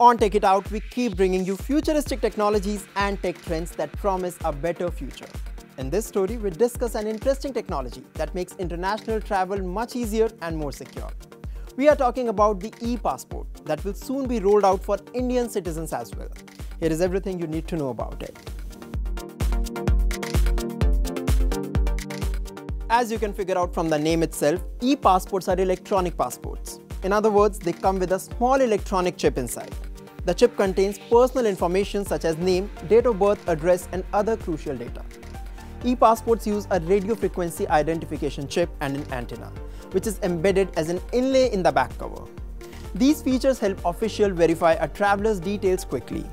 On Tech It Out, we keep bringing you futuristic technologies and tech trends that promise a better future. In this story, we discuss an interesting technology that makes international travel much easier and more secure. We are talking about the e-passport that will soon be rolled out for Indian citizens as well. Here is everything you need to know about it. As you can figure out from the name itself, e-passports are electronic passports. In other words, they come with a small electronic chip inside. The chip contains personal information such as name, date of birth, address and other crucial data. E-passports use a radio frequency identification chip and an antenna, which is embedded as an inlay in the back cover. These features help officials verify a traveler's details quickly.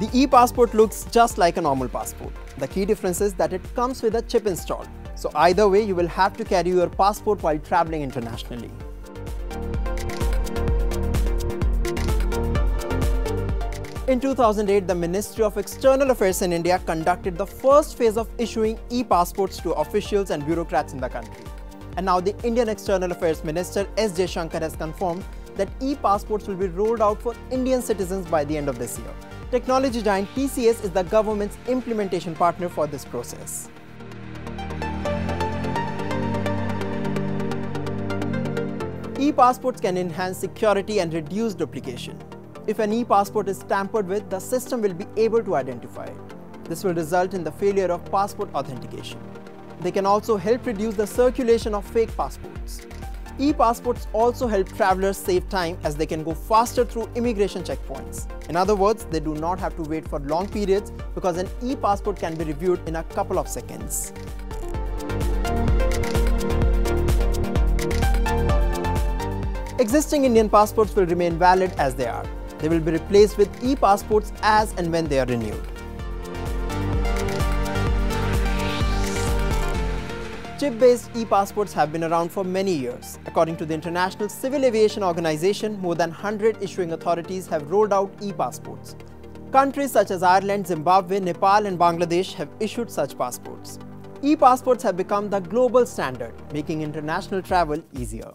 The e-passport looks just like a normal passport. The key difference is that it comes with a chip installed. So either way, you will have to carry your passport while traveling internationally. In 2008, the Ministry of External Affairs in India conducted the first phase of issuing e-passports to officials and bureaucrats in the country. And now the Indian External Affairs Minister S. Jaishankar has confirmed that e-passports will be rolled out for Indian citizens by the end of this year. Technology giant TCS is the government's implementation partner for this process. E-passports can enhance security and reduce duplication. If an e-passport is tampered with, the system will be able to identify it. This will result in the failure of passport authentication. They can also help reduce the circulation of fake passports. E-passports also help travelers save time as they can go faster through immigration checkpoints. In other words, they do not have to wait for long periods because an e-passport can be reviewed in a couple of seconds. Existing Indian passports will remain valid as they are. They will be replaced with e-passports as and when they are renewed. Chip-based e-passports have been around for many years. According to the International Civil Aviation Organization, more than 100 issuing authorities have rolled out e-passports. Countries such as Ireland, Zimbabwe, Nepal and Bangladesh have issued such passports. E-passports have become the global standard, making international travel easier.